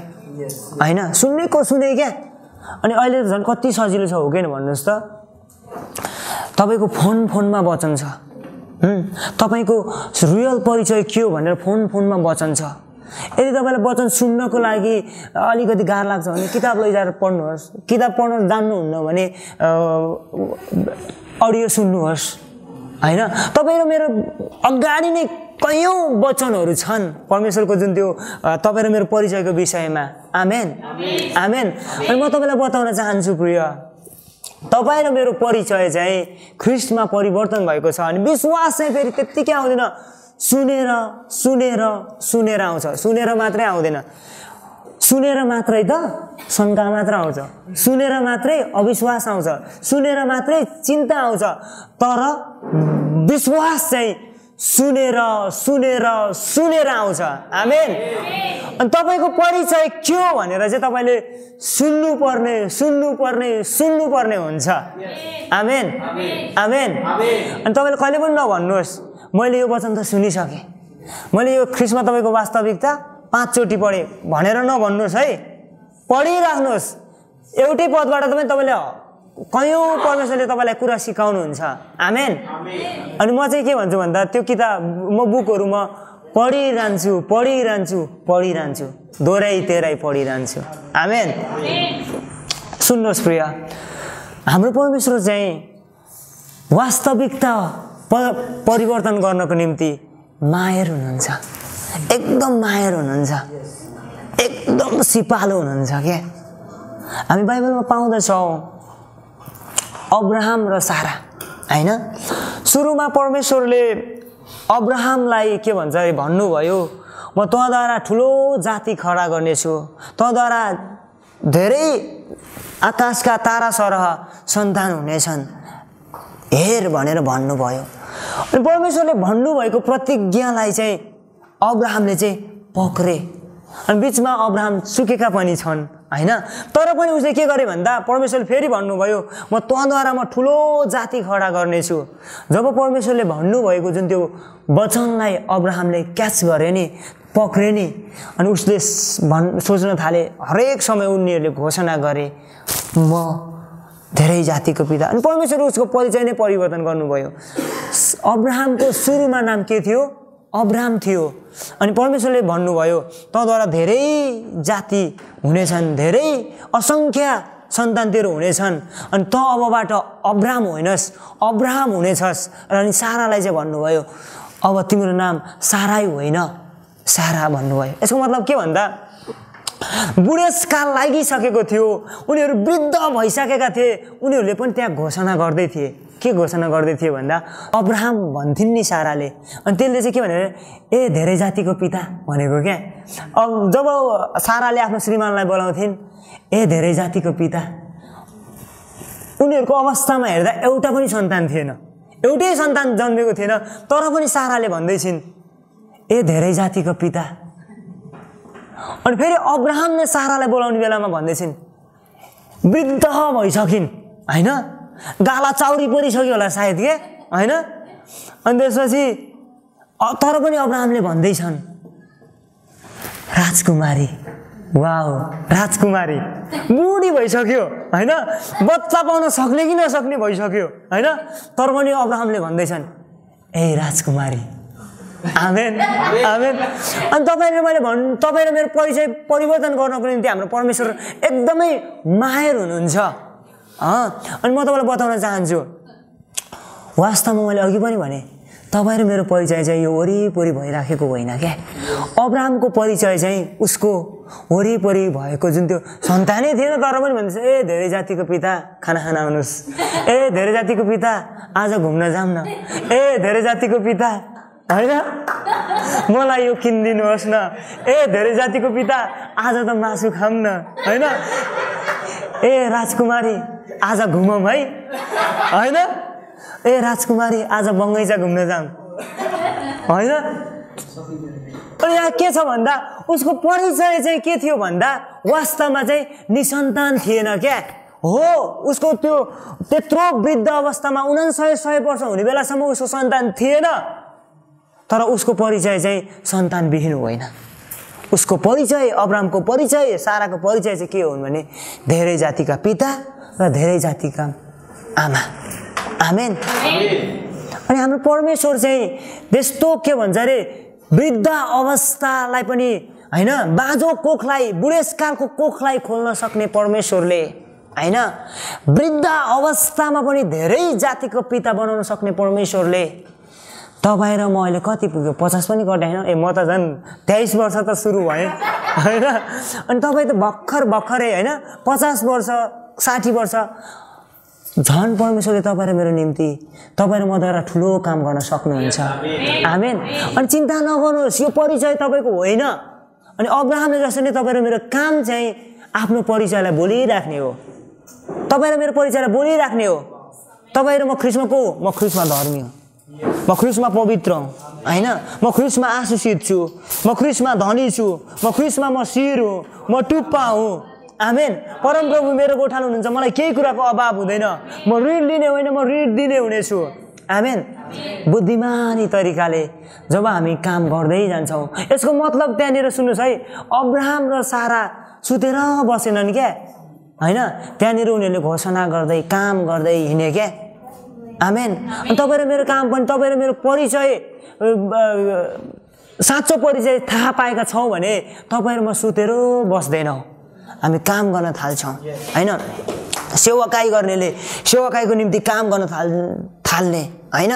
होइन? सुनेको सुने क्या? अनि अहिले त झन् कति सजिलो छ हो कि? भन्नुहोस् त। तपाईँको फोन फोनमा वचन छ। तपाईँको रियल परिचय के हो भनेर फोन फोनमा वचन छ। यदि तपाईँलाई वचन सुन्नको लागि अलिकति गाह्रो लाग्छ भने किताब लैजाएर पढ्नुहोस्। किताब पढ्न जान्नुहुन्न भने अडियो सुन्नुहोस्। होइन? तपाईँ र मेरो अगाडि नै कैयौँ वचनहरू छन् परमेश्वरको जुन त्यो तपाईँ र मेरो परिचयको विषयमा। आमेन। आमेन। अनि म तपाईँलाई बताउन चाहन्छु प्रिय। तपाईँ र मेरो परिचय चाहिँ ख्रिस्टमा परिवर्तन भएको छ अनि विश्वास चाहिँ फेरि त्यत्तिकै आउँदैन। सुनेर सुनेर सुनेर आउँछ। सुनेर मात्रै आउँदैन। सुनेर मात्रै त शङ्का मात्र आउँछ। सुनेर मात्रै अविश्वास आउँछ। सुनेर मात्रै चिन्ता आउँछ। तर विश्वास चाहिँ सुनेर सुनेर सुनेर आउँछ। आमेन। अनि तपाईँको परिचय के हो भनेर चाहिँ तपाईँले सुन्नुपर्ने सुन्नुपर्ने सुन्नुपर्ने हुन्छ। आमेन। आमेन। अनि तपाईँले कहिले पनि नभन्नुहोस् मैले यो वचन त सुनिसकेँ। मैले यो ख्रिसमा तपाईँको वास्तविकता पाँचचोटि पढेँ। भनेर नभन्नुहोस् है। पढिराख्नुहोस्। एउटै पदबाट तपाईँ तपाईँले कयौँ परमेश्वरले तपाईँलाई कुरा सिकाउनुहुन्छ? आमेन? अनि म चाहिँ के भन्छु भन्दा त्यो किताब म बुकहरू म पढिरहन्छु पढिरहन्छु पढिरहन्छु। दोहोऱ्याइ तेह्राइ पढिरहन्छु। आमेन? सुन्नुहोस् प्रिय हाम्रो परमेश्वर चाहिँ वास्तविकता प परिवर्तन गर्नको निम्ति मायर हुनुहुन्छ। एकदम मायर हुनुहुन्छ। एकदम सिपालु हुनुहुन्छ क्या? हामी बाइबलमा पाउँदछौँ। अब्राहम र सारा होइन? सुरुमा परमेश्वरले अब्राहमलाई के भन्छ भन्नुभयो म तँद्वारा ठुलो जाति खडा गर्नेछु। तँद्वारा धेरै आकाशका तारा सरह सन्तान हुनेछन्। हेर भनेर भन्नुभयो। अनि परमेश्वरले भन्नुभएको प्रतिज्ञालाई चाहिँ अब्राहमले चाहिँ पक्रे। अनि बिचमा अब्राहम सुकेका पनि छन्। होइन? तर पनि उसले के गरे भन्दा परमेश्वरले फेरि भन्नुभयो म तँद्वारा म ठुलो जाति खडा गर्नेछु। जब परमेश्वरले भन्नुभएको जुन त्यो वचनलाई अब्राहमले क्याच गरे नि पक्रे नि अनि उसले भन् सोच्न थाले हरेक समय उनीहरूले घोषणा गरे म धेरै जातिको पिता। अनि परमेश्वरले उसको परिचय नै परिवर्तन गर्नुभयो। अब्राहमको सुरुमा नाम के थियो? अब्राहम थियो। अनि परमेश्वरले भन्नुभयो तँद्वारा धेरै जाति हुनेछन् धेरै असङ्ख्य सन्तान तेरो हुनेछन् अनि त अबबाट अब्राहम होइनस् अब्राहम हुनेछस्। र अनि सारालाई चाहिँ भन्नुभयो अब तिम्रो नाम सारै होइन। सारा भन्नुभयो। यसको मतलब के भन्दा बुढेसकाल लागिसकेको थियो उनीहरू वृद्ध भइसकेका थिए उनीहरूले पनि त्यहाँ घोषणा गर्दै थिए। के घोषणा गर्दै थियो भन्दा अब्राहम भन्थिन् नि साराले। अनि त्यसले चाहिँ के भनेर ए धेरै जातिको पिता भनेको क्या। अब जब साराले आफ्नो श्रीमानलाई बोलाउँथिन् ए धेरै जातिको पिता उनीहरूको अवस्थामा हेर्दा एउटा पनि सन्तान थिएन। एउटै सन्तान जन्मेको थिएन तर पनि साराले भन्दैछिन् ए धेरै जातिको पिता अनि फेरि अब्राहमले सारालाई बोलाउने बेलामा भन्दैछिन् वृद्ध भइसकिन् होइन? गाला चाउरी परिसक्यो होला सायद के? होइन? अनि त्यसपछि तर पनि अब्राहमले भन्दैछन् राजकुमारी वा राजकुमारी बुढी भइसक्यो होइन? बच्चा पाउन सक्ने कि नसक्ने भइसक्यो होइन? तर पनि अब्राहमले भन्दैछन् ए राजकुमारी आमेन आमेन। अनि तपाईँ र मैले भन् तपाईँ र मेरो परिचय परिवर्तन गर्नको निम्ति हाम्रो परमेश्वर एकदमै माहेर हुनुहुन्छ। अनि म तपाईँलाई बताउन चाहन्छु। वास्तवमा मैले अघि पनि भने तपाईँ र मेरो परिचय चाहिँ यो वरिपरि भइराखेको होइन क्या। अब्राहमको परिचय चाहिँ उसको वरिपरि भएको जुन त्यो सन्तानै थिएन तर पनि भन्छ ए धेरै जातिको पिता खाना खाना आउनुहोस् ए धेरै जातिको पिता आज घुम्न जाऊँ न। ए धेरै जातिको पिता होइन? मलाई यो किनिदिनुहोस् न। ए धेरै जातिको पिता आज त मासु खाऊँ न होइन? ए राजकुमारी आज घुमौँ है। होइन? ए राजकुमारी आज बङ्गैचा घुम्न जाऊँ होइन? अनि यहाँ के छ भन्दा उसको परिचय चाहिँ के थियो भन्दा वास्तवमा चाहिँ निसन्तान थिएन क्या। हो उसको त्यो त्यत्रो वृद्ध अवस्थामा उनासय सय वर्ष हुने बेलासम्म उसको सन्तान थिएन। तर उसको परिचय चाहिँ सन्तानविहीन होइन। उसको परिचय अब्रामको परिचय साराको परिचय चाहिँ के हुन् भने धेरै जातिका पिता र धेरै जातिका आमा। आमेन। अनि हाम्रो परमेश्वर चाहिँ त्यस्तो के भन्छ अरे वृद्ध अवस्थालाई पनि होइन बाँझो कोखलाई बुढेसकालको कोखलाई खोल्न सक्ने परमेश्वरले होइन वृद्ध अवस्थामा पनि धेरै जातिको पिता बनाउन सक्ने परमेश्वरले तपाईँ र म अहिले कति पुग्यो? पचास पनि कटाएन ए म त झन् तेइस वर्ष त सुरु भएँ। होइन? अनि तपाईँ त भर्खर भर्खरै होइन? पचास वर्ष साठी वर्ष। झन् परमेश्वरले तपाईँ र मेरो निम्ति तपाईँ र मद्वारा ठुलो काम गर्न सक्नुहुन्छ। आमेन। अनि चिन्ता नगर्नुहोस् यो परिचय तपाईँको होइन। अनि अब्राहमले नै तपाईँ र मेरो काम चाहिँ आफ्नो परिचयलाई बोलिराख्ने हो। तपाईँ र मेरो परिचयलाई बोलिराख्ने हो। तपाईँ र म ख्रिस्मा को म ख्रिस्मा धर्मी हो। म ख्रिस्मा पवित्र होइन? म ख्रिस्मा आशिषित छु म ख्रिस्मा धनी छु म ख्रिस्मा म शिर हुँ म टुप्पा हुँ। आमेन। परमप्रभु मेरो गोठालो हुनुहुन्छ मलाई केही कुराको अभाव हुँदैन। म ऋण लिने होइन म ऋण दिने हुनेछु। आमेन। बुद्धिमानी तरिकाले जब हामी काम गर्दै जान्छौँ यसको मतलब त्यहाँनिर सुन्नुहोस् है अब्राहम र सारा सुतेर बसेनन् क्या? होइन? त्यहाँनिर उनीहरूले घोषणा गर्दै काम गर्दै हिँडे क्या? आमेन अनि तपाईँ र मेरो काम पनि तपाईँ र मेरो परिचय साँचो परिचय थाहा पाएका छौँ भने तपाईँ र म सुतेर बस्दैनौँ। हामी काम गर्न थाल्छौँ होइन? सेवाकाई गर्नेले सेवाकाईको निम्ति काम गर्न थाल थाल्ने होइन?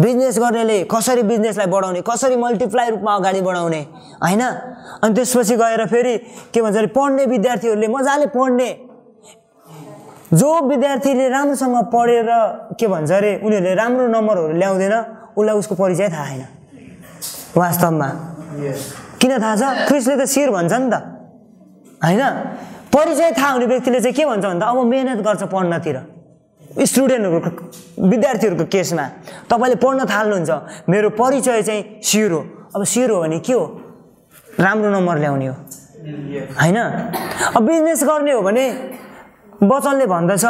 बिजनेस गर्नेले कसरी बिजनेसलाई बढाउने कसरी मल्टिप्लाई रूपमा अगाडि बढाउने होइन? अनि त्यसपछि गएर फेरि के भन्छ अरे पढ्ने विद्यार्थीहरूले मजाले पढ्ने जो विद्यार्थीले राम्रोसँग पढेर के भन्छ अरे उनीहरूले राम्रो नम्बरहरू ल्याउँदैन उसलाई उसको परिचय थाहा छैन वास्तवमा। किन थाहा छ? क्रिसले त शिर भन्छ नि त। होइन? परिचय थाहा हुने व्यक्तिले चाहिँ के भन्छ भन्दा अब मेहनत गर्छ पढ्नतिर। स्टुडेन्टहरूको विद्यार्थीहरूको केसमा। तपाईँले पढ्न थाल्नुहुन्छ। मेरो परिचय चाहिँ सिर हो। अब सिर हो भने के हो? राम्रो नम्बर ल्याउने हो। होइन? अब बिजनेस गर्ने हो भने वचनले भन्दछ।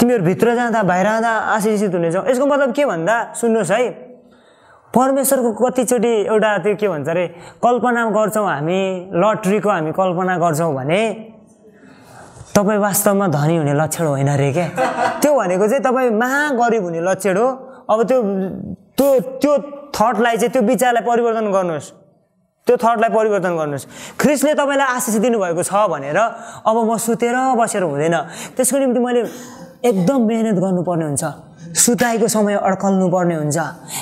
तिमीहरू भित्र जाँदा बाहिर आउँदा आशिषित हुनेछौ यसको मतलब के भन्दा सुन्नुहोस् है। परमेश्वरको कतिचोटि एउटा त्यो के भन्छ अरे कल्पना गर्छौँ हामी लट्रीको हामी कल्पना गर्छौँ भने तपाईँ वास्तवमा धनी हुने लक्षण होइन अरे क्या त्यो भनेको चाहिँ तपाईँ महागरिब हुने लक्षण हो। अब त्यो त्यो त्यो थटलाई चाहिँ त्यो विचारलाई परिवर्तन गर्नुहोस्। त्यो थटलाई परिवर्तन गर्नुहोस्। ख्रिसले तपाईँलाई आशिष दिनुभएको छ भनेर अब म सुतेर बसेर हुँदैन। त्यसको निम्ति मैले एकदम मेहनत गर्नुपर्ने हुन्छ। सुताएको समय अड्कल्नु पर्ने हुन्छ।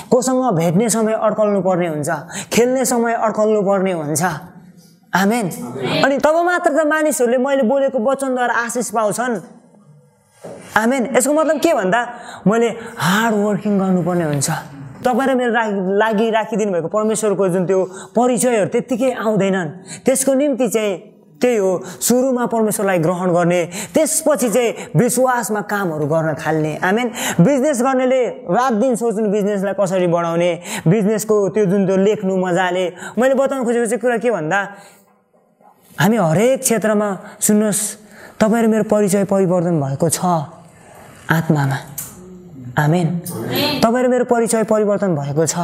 कोसँग भेट्ने समय अड्कल्नु पर्ने हुन्छ। खेल्ने समय अड्कल्नु पर्ने हुन्छ। आमेन। अनि तब मात्र त मानिसहरूले मैले बोलेको वचनद्वारा आशिष पाउँछन्। आमेन। यसको मतलब के भन्दा मैले हार्ड वर्किङ गर्नुपर्ने हुन्छ। तपाईँ र मेरो लागि राखिदिनु भएको परमेश्वरको जुन त्यो परिचयहरू त्यत्तिकै आउँदैनन्। त्यसको निम्ति चाहिँ त्यही हो सुरुमा परमेश्वरलाई ग्रहण गर्ने त्यसपछि चाहिँ विश्वासमा कामहरू गर्न थाल्ने। आमेन। बिजनेस गर्नेले रात दिन सोच्नु बिजनेसलाई कसरी बढाउने बिजनेसको त्यो जुन त्यो लेख्नु मजाले। मैले बताउनु खोजेको चाहिँ कुरा के भन्दा हामी हरेक क्षेत्रमा सुन्नुहोस् तपाईँ मेरो परिचय परिवर्तन भएको छ आत्मामा। आमेन। तपाईँ र मेरो परिचय परिवर्तन भएको छ।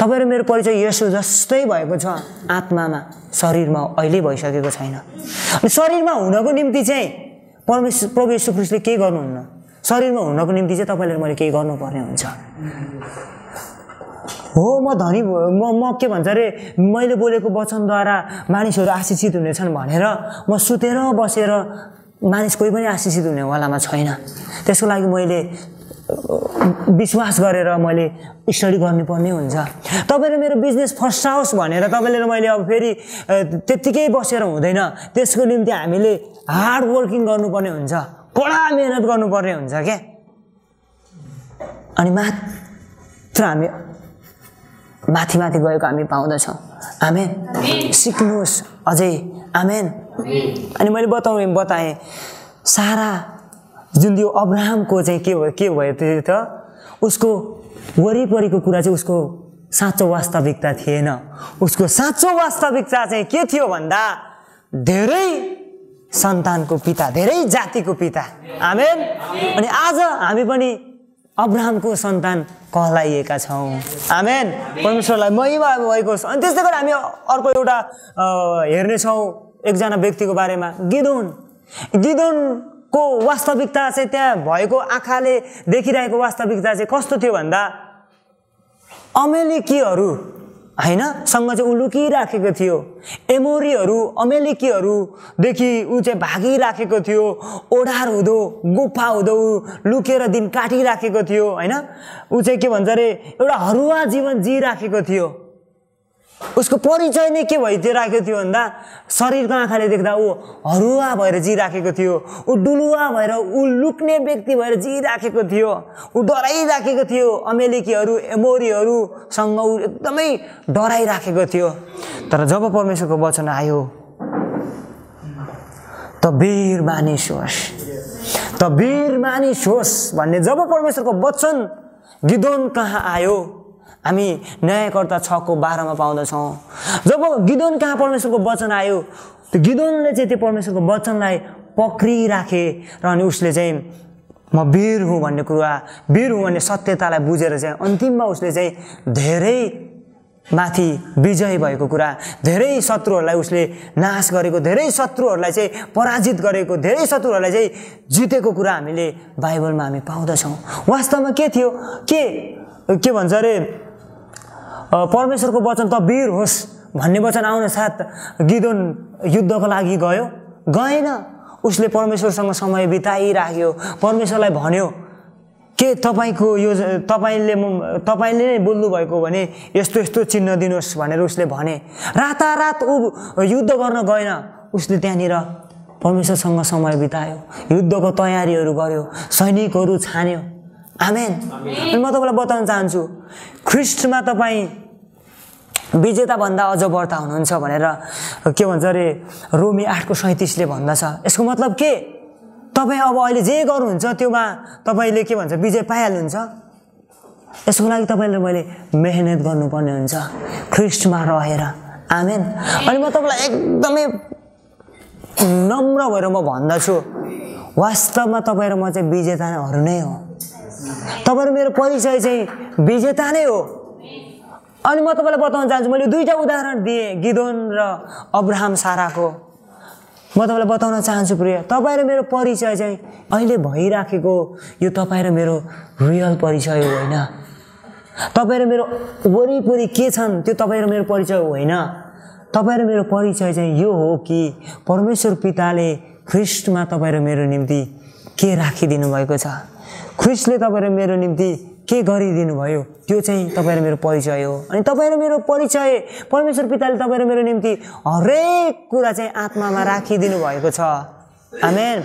तपाईँ मेरो परिचय यसो जस्तै भएको छ। आत्मामा शरीरमा अहिले भइसकेको छैन। अनि शरीरमा हुनको निम्ति चाहिँ परमेश्वर प्रभु ख्रिस्टले केही गर्नुहुन्न? शरीरमा हुनको निम्ति चाहिँ तपाईँले मैले केही गर्नुपर्ने हुन्छ। हो म धनी म म के भन्छ अरे मैले बोलेको वचनद्वारा मानिसहरू आशिषित हुनेछन् भनेर म सुतेर बसेर मानिस कोही पनि आशिषित हुनेवालामा छैन। त्यसको लागि मैले विश्वास गरेर मैले स्टडी गर्नुपर्ने हुन्छ। तपाईँले मेरो बिजनेस फस्टाओस् भनेर तपाईँले मैले अब फेरि त्यत्तिकै बसेर हुँदैन। त्यसको निम्ति हामीले हार्ड वर्किङ गर्नुपर्ने हुन्छ। कडा मिहिनेत गर्नुपर्ने हुन्छ क्या। अनि मात्र हामी माथि माथि गएको हामी पाउँदछौँ। आमेन। सिक्नुहोस् अझै। आमेन। अनि मैले बताउँ बताएँ। सारा जुन त्यो अब्राहमको चाहिँ के भयो के भयो त्यो त? उसको वरिपरिको कुरा चाहिँ उसको साँचो वास्तविकता थिएन। उसको साँचो वास्तविकता चाहिँ के थियो भन्दा धेरै सन्तानको पिता धेरै जातिको पिता। आमेन? अनि आज हामी पनि अब्राहमको सन्तान कहलाइएका छौँ। आमेन? परमेश्वरलाई महिमा भएको अनि त्यस्तै गरेर हामी अर्को एउटा हेर्नेछौँ एकजना व्यक्तिको बारेमा। गिदोन। गिदोन को वास्तविकता चाहिँ त्यहाँ भएको आँखाले देखिरहेको वास्तविकता चाहिँ कस्तो थियो भन्दा अमेलिकीहरू होइन सँग चाहिँ ऊ लुकिराखेको थियो। एमोरीहरू अमेलिकीहरूदेखि ऊ चाहिँ भागिराखेको थियो। ओढार हुँदो गुफा हुँदो ऊ लुकेर दिन काटिराखेको थियो होइन। ऊ चाहिँ के भन्छ अरे एउटा हरुवा जीवन जिइराखेको थियो। उसको परिचय नै के भइदिइराखेको थियो भन्दा शरीरको आँखाले देख्दा ऊ हरुवा भएर जिराखेको थियो ऊ डुलुवा भएर ऊ लुक्ने व्यक्ति भएर जिराखेको थियो ऊ डराइराखेको थियो अमेरिकीहरू एमोरीहरूसँग ऊ एकदमै डराइराखेको थियो। तर जब परमेश्वरको वचन आयो त वीर मानिस होस् त वीर मानिस होस् भन्ने जब परमेश्वरको वचन गिदोन कहाँ आयो हामी न्यायकर्ता छको बाह्रमा पाउँदछौँ। जब गिदोन कहाँ परमेश्वरको वचन आयो त्यो गिदोनले चाहिँ त्यो परमेश्वरको वचनलाई पक्रिराखे र अनि उसले चाहिँ म वीर हुँ भन्ने कुरा वीर हुँ भन्ने सत्यतालाई बुझेर चाहिँ अन्तिममा उसले चाहिँ धेरै माथि विजय भएको कुरा धेरै शत्रुहरूलाई उसले नाश गरेको धेरै शत्रुहरूलाई चाहिँ पराजित गरेको धेरै शत्रुहरूलाई चाहिँ जितेको कुरा हामीले बाइबलमा हामी पाउँदछौँ। वास्तवमा के थियो? के के भन्छ अरे? परमेश्वरको वचन त वीर होस् भन्ने वचन आउन साथ गिदोन युद्धको लागि गयो। गएन। उसले परमेश्वरसँग समय बिताइराख्यो। परमेश्वरलाई भन्यो के तपाईँको यो तपाईँले तपाईँले नै बोल्नुभएको भने यस्तो यस्तो चिन्ह दिनुहोस् भनेर उसले भने। रातारात ऊ युद्ध गर्न गएन। उसले त्यहाँनिर परमेश्वरसँग समय बितायो। युद्धको तयारीहरू गर्यो। सैनिकहरू छान्यो। आमेन। म तपाईँलाई बताउन चाहन्छु ख्रिस्टमा तपाईँ विजेताभन्दा अझ बढ्ता हुनुहुन्छ भनेर के भन्छ अरे रोमी आठको सैँतिसले भन्दछ। यसको मतलब के? तपाईँ अब अहिले जे गर्नुहुन्छ त्योमा तपाईँले के भन्छ विजय पाइहाल्नुहुन्छ। यसको लागि तपाईँले मैले मेहनत गर्नुपर्ने हुन्छ। ख्रिस्टमा रहेर। आमेन। अनि म तपाईँलाई एकदमै नम्र भएर म भन्दछु वास्तवमा तपाईँ र म चाहिँ विजेताहरू नै हो। तपाईँहरू मेरो परिचय चाहिँ विजेता नै हो। अनि म तपाईँलाई बताउन चाहन्छु मैले दुईवटा उदाहरण दिएँ गिदोन र अब्राहम साराको। म तपाईँलाई बताउन चाहन्छु प्रिय तपाईँ र मेरो परिचय चाहिँ अहिले भइराखेको यो तपाईँ र मेरो रियल परिचय होइन? तपाईँ र मेरो वरिपरि के छन् त्यो तपाईँ र मेरो परिचय होइन? तपाईँ र मेरो परिचय चाहिँ यो हो कि परमेश्वर पिताले ख्रिस्टमा तपाईँ र मेरो निम्ति के राखिदिनु भएको छ? ख्रिस्टले तपाईँ र मेरो निम्ति के गरिदिनु भयो? त्यो चाहिँ तपाईँ र मेरो परिचय हो। अनि तपाईँ र मेरो परिचय परमेश्वर पिताले तपाईँ र मेरो निम्ति हरेक कुरा चाहिँ आत्मामा राखिदिनु भएको छ। आमेन।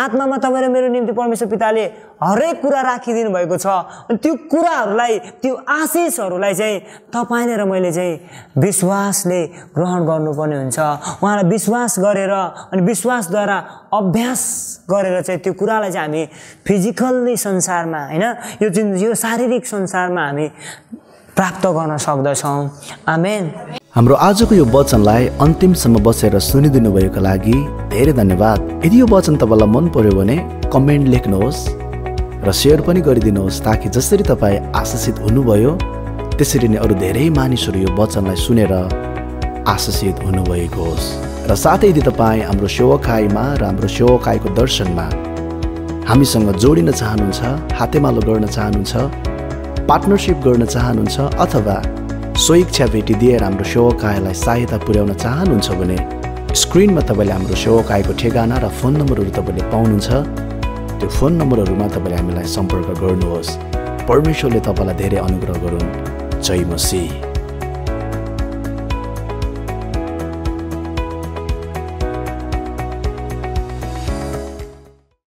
आत्मामा तपाईँ र मेरो निम्ति परमेश्वर पिताले हरेक कुरा राखिदिनु भएको छ। अनि त्यो कुराहरूलाई त्यो आशिषहरूलाई चाहिँ तपाईँले र मैले चाहिँ विश्वासले ग्रहण गर्नुपर्ने हुन्छ। उहाँलाई विश्वास गरेर अनि विश्वासद्वारा अभ्यास गरेर चाहिँ त्यो कुरालाई चाहिँ हामी फिजिकल्ली संसारमा होइन यो जुन यो शारीरिक संसारमा हामी प्राप्त गर्न सक्दछौँ। आमेन। हाम्रो आजको यो वचनलाई अन्तिमसम्म बसेर सुनिदिनु भएको लागि धेरै धन्यवाद। यदि यो वचन तपाईँलाई मन पर्यो भने कमेन्ट लेख्नुहोस् र सेयर पनि गरिदिनुहोस् ताकि जसरी तपाईँ आशिषित हुनुभयो त्यसरी नै अरू धेरै मानिसहरू यो वचनलाई सुनेर आशिषित हुनुभएको होस्। र साथै यदि तपाईँ हाम्रो सेवकाईमा र हाम्रो सेवकाईको दर्शनमा हामीसँग जोडिन चाहनुहुन्छ हातेमालो गर्न चाहनुहुन्छ पार्टनरसिप गर्न चाहनुहुन्छ अथवा स्वेच्छा भेटी दिएर हाम्रो सेवकायलाई सहायता पुर्याउन चाहनुहुन्छ भने स्क्रिनमा तपाईँले हाम्रो सेवकायको ठेगाना र फोन नम्बरहरू तपाईँले पाउनुहुन्छ। त्यो फोन नम्बरहरूमा तपाईँले हामीलाई सम्पर्क गर्नुहोस्। परमेश्वरले तपाईँलाई धेरै अनुग्रह गरून्। जय मसी